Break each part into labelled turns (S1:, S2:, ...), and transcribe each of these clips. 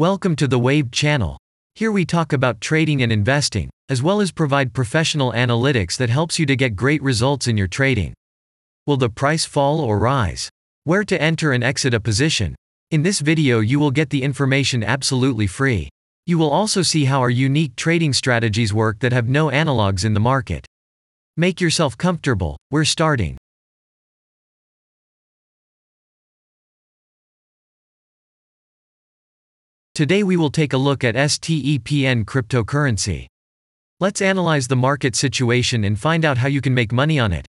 S1: Welcome to the Waved channel. Here we talk about trading and investing, as well as provide professional analytics that helps you to get great results in your trading. Will the price fall or rise? Where to enter and exit a position? In this video you will get the information absolutely free. You will also see how our unique trading strategies work that have no analogs in the market. Make yourself comfortable, we're starting. Today we will take a look at STEPN cryptocurrency. Let's analyze the market situation and find out how you can make money on it.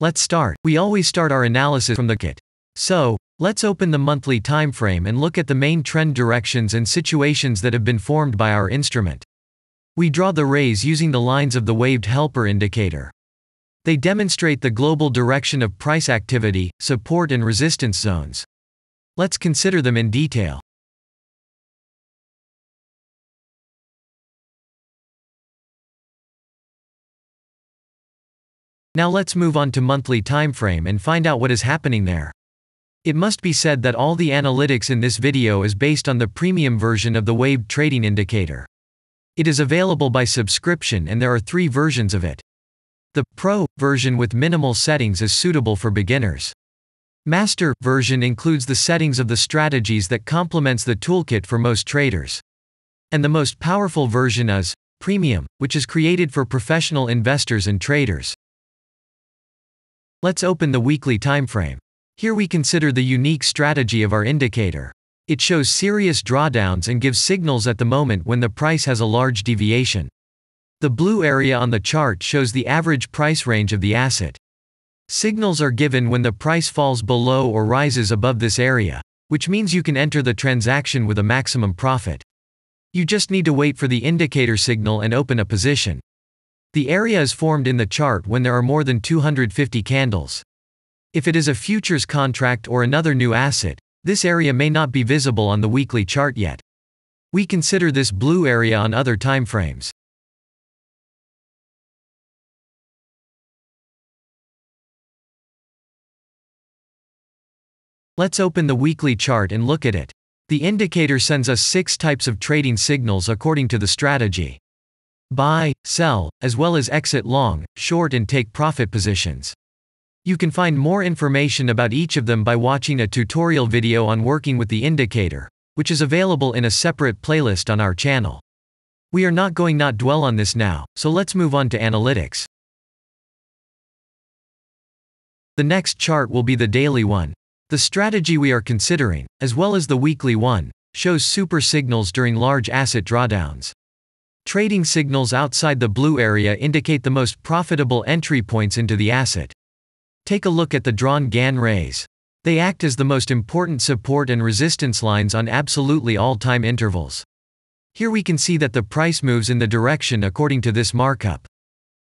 S1: Let's start. We always start our analysis from the kit. So, let's open the monthly time frame and look at the main trend directions and situations that have been formed by our instrument. We draw the rays using the lines of the waved helper indicator. They demonstrate the global direction of price activity, support and resistance zones. Let's consider them in detail. Now let's move on to monthly timeframe and find out what is happening there. It must be said that all the analytics in this video is based on the premium version of the Waved Trading Indicator. It is available by subscription and there are three versions of it. The Pro version with minimal settings is suitable for beginners. Master version includes the settings of the strategies that complements the toolkit for most traders. And the most powerful version is Premium, which is created for professional investors and traders. Let's open the weekly timeframe. Here we consider the unique strategy of our indicator. It shows serious drawdowns and gives signals at the moment when the price has a large deviation. The blue area on the chart shows the average price range of the asset. Signals are given when the price falls below or rises above this area, which means you can enter the transaction with a maximum profit. You just need to wait for the indicator signal and open a position. The area is formed in the chart when there are more than 250 candles. If it is a futures contract or another new asset, this area may not be visible on the weekly chart yet. We consider this blue area on other timeframes. Let's open the weekly chart and look at it. The indicator sends us six types of trading signals according to the strategy buy, sell, as well as exit long, short and take profit positions. You can find more information about each of them by watching a tutorial video on working with the indicator, which is available in a separate playlist on our channel. We are not going not dwell on this now, so let's move on to analytics. The next chart will be the daily one. The strategy we are considering, as well as the weekly one, shows super signals during large asset drawdowns. Trading signals outside the blue area indicate the most profitable entry points into the asset. Take a look at the drawn Gann rays. They act as the most important support and resistance lines on absolutely all time intervals. Here we can see that the price moves in the direction according to this markup.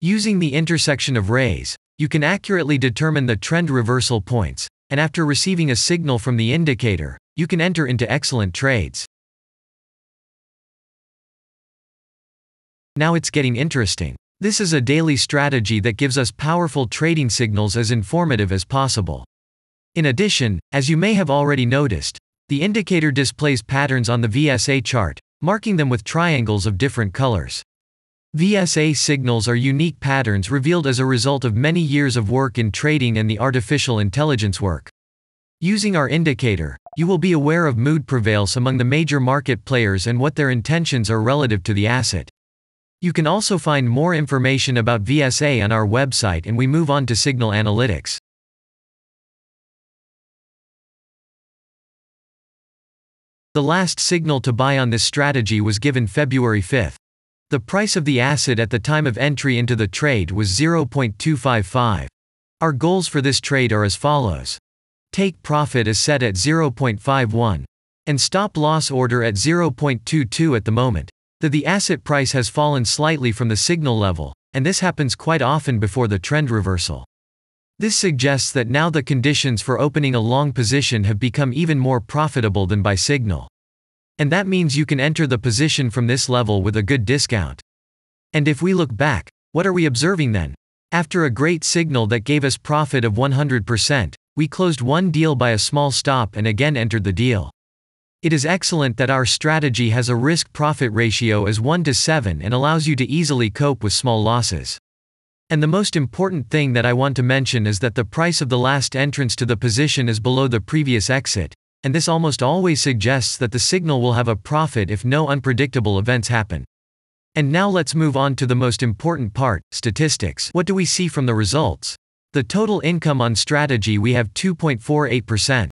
S1: Using the intersection of rays, you can accurately determine the trend reversal points, and after receiving a signal from the indicator, you can enter into excellent trades. Now it's getting interesting. This is a daily strategy that gives us powerful trading signals as informative as possible. In addition, as you may have already noticed, the indicator displays patterns on the VSA chart, marking them with triangles of different colors. VSA signals are unique patterns revealed as a result of many years of work in trading and the artificial intelligence work. Using our indicator, you will be aware of mood prevails among the major market players and what their intentions are relative to the asset. You can also find more information about VSA on our website and we move on to Signal Analytics. The last signal to buy on this strategy was given February 5. The price of the asset at the time of entry into the trade was 0.255. Our goals for this trade are as follows. Take profit is set at 0.51. And stop loss order at 0.22 at the moment that the asset price has fallen slightly from the signal level, and this happens quite often before the trend reversal. This suggests that now the conditions for opening a long position have become even more profitable than by signal. And that means you can enter the position from this level with a good discount. And if we look back, what are we observing then? After a great signal that gave us profit of 100%, we closed one deal by a small stop and again entered the deal. It is excellent that our strategy has a risk profit ratio as 1 to 7 and allows you to easily cope with small losses. And the most important thing that I want to mention is that the price of the last entrance to the position is below the previous exit, and this almost always suggests that the signal will have a profit if no unpredictable events happen. And now let's move on to the most important part statistics. What do we see from the results? The total income on strategy we have 2.48%.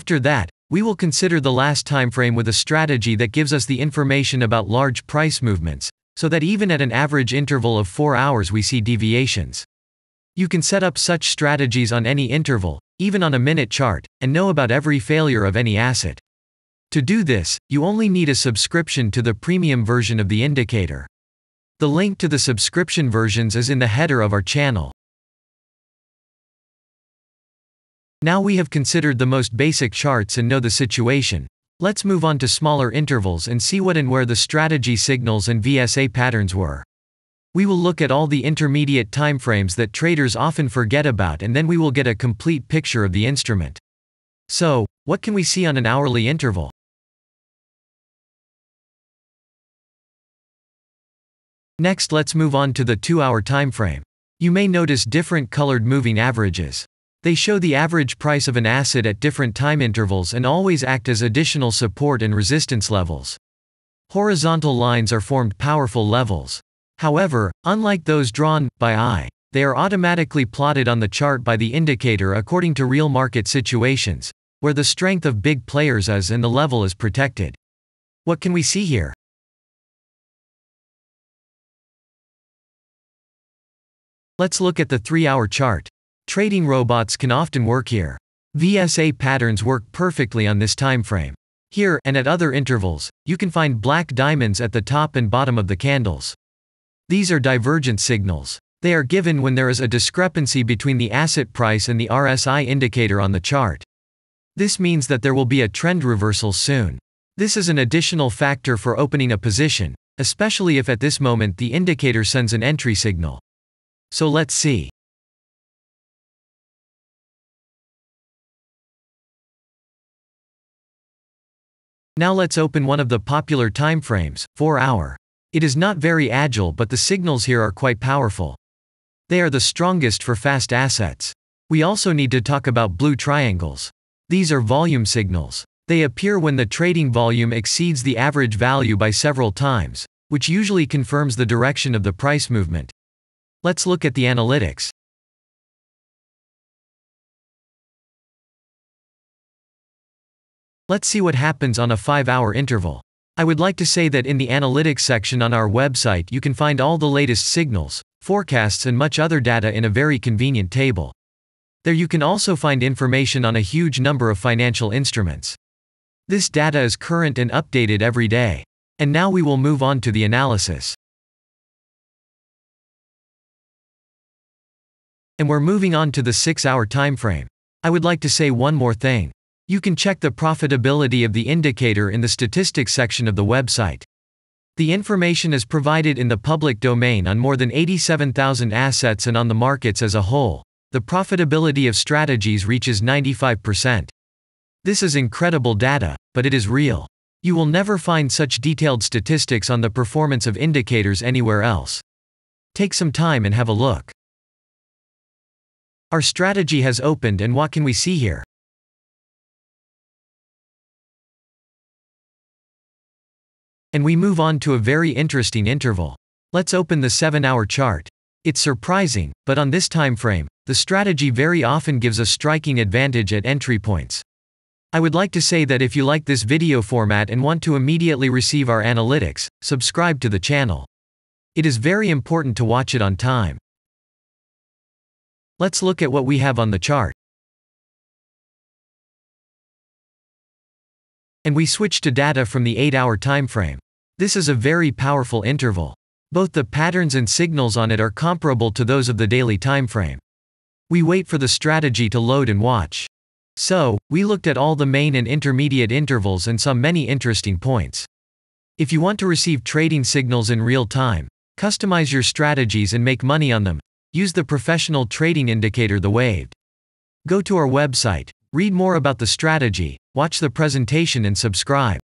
S1: After that, we will consider the last time frame with a strategy that gives us the information about large price movements, so that even at an average interval of 4 hours we see deviations. You can set up such strategies on any interval, even on a minute chart, and know about every failure of any asset. To do this, you only need a subscription to the premium version of the indicator. The link to the subscription versions is in the header of our channel. Now we have considered the most basic charts and know the situation. Let's move on to smaller intervals and see what and where the strategy signals and VSA patterns were. We will look at all the intermediate timeframes that traders often forget about and then we will get a complete picture of the instrument. So, what can we see on an hourly interval? Next let's move on to the 2-hour timeframe. You may notice different colored moving averages. They show the average price of an asset at different time intervals and always act as additional support and resistance levels. Horizontal lines are formed powerful levels. However, unlike those drawn by eye, they are automatically plotted on the chart by the indicator according to real market situations, where the strength of big players is and the level is protected. What can we see here? Let's look at the 3-hour chart. Trading robots can often work here. VSA patterns work perfectly on this time frame. Here, and at other intervals, you can find black diamonds at the top and bottom of the candles. These are divergent signals. They are given when there is a discrepancy between the asset price and the RSI indicator on the chart. This means that there will be a trend reversal soon. This is an additional factor for opening a position, especially if at this moment the indicator sends an entry signal. So let's see. Now let's open one of the popular timeframes, 4 hour. It is not very agile but the signals here are quite powerful. They are the strongest for fast assets. We also need to talk about blue triangles. These are volume signals. They appear when the trading volume exceeds the average value by several times, which usually confirms the direction of the price movement. Let's look at the analytics. Let's see what happens on a 5-hour interval. I would like to say that in the analytics section on our website you can find all the latest signals, forecasts and much other data in a very convenient table. There you can also find information on a huge number of financial instruments. This data is current and updated every day. And now we will move on to the analysis. And we're moving on to the 6-hour time frame. I would like to say one more thing. You can check the profitability of the indicator in the statistics section of the website. The information is provided in the public domain on more than 87,000 assets and on the markets as a whole. The profitability of strategies reaches 95%. This is incredible data, but it is real. You will never find such detailed statistics on the performance of indicators anywhere else. Take some time and have a look. Our strategy has opened and what can we see here? And we move on to a very interesting interval. Let's open the 7-hour chart. It's surprising, but on this time frame, the strategy very often gives a striking advantage at entry points. I would like to say that if you like this video format and want to immediately receive our analytics, subscribe to the channel. It is very important to watch it on time. Let's look at what we have on the chart. And we switch to data from the 8-hour time frame. This is a very powerful interval. Both the patterns and signals on it are comparable to those of the daily time frame. We wait for the strategy to load and watch. So, we looked at all the main and intermediate intervals and saw many interesting points. If you want to receive trading signals in real time, customize your strategies and make money on them, use the professional trading indicator The Waved. Go to our website, read more about the strategy, watch the presentation and subscribe.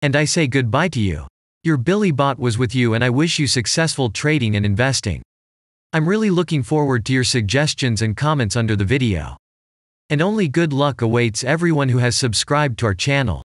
S1: And I say goodbye to you. Your Billy Bot was with you and I wish you successful trading and investing. I'm really looking forward to your suggestions and comments under the video. And only good luck awaits everyone who has subscribed to our channel.